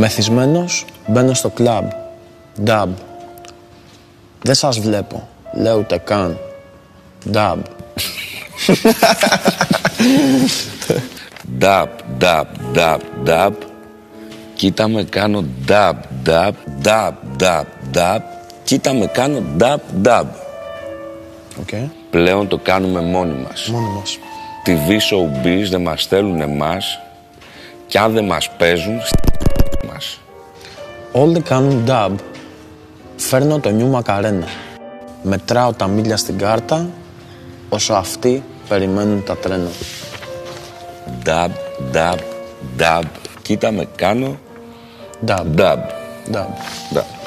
Μεθυσμένος μπαίνω στο κλαμπ. Dab. Δεν σας βλέπω. Λέω ούτε καν. Dab. Dab, dab, dab, dab. Κοίτα με κάνω dab, dab, dab, dab, dab. Κοίτα με κάνω dab, dab. OK. Πλέον το κάνουμε μόνοι μας. Μόνοι μας. TV showbiz δεν μας στέλνουν εμάς και αν δεν μας παίζουν, μας. Όλοι κάνουν dub. Φέρνω το νιου μακαρένα. Μετράω τα μίλια στην κάρτα όσο αυτοί περιμένουν τα τρένα. Νταπ, νταπ, νταπ. Κοίτα με κάνω Dub. νταπ, Dub. νταπ.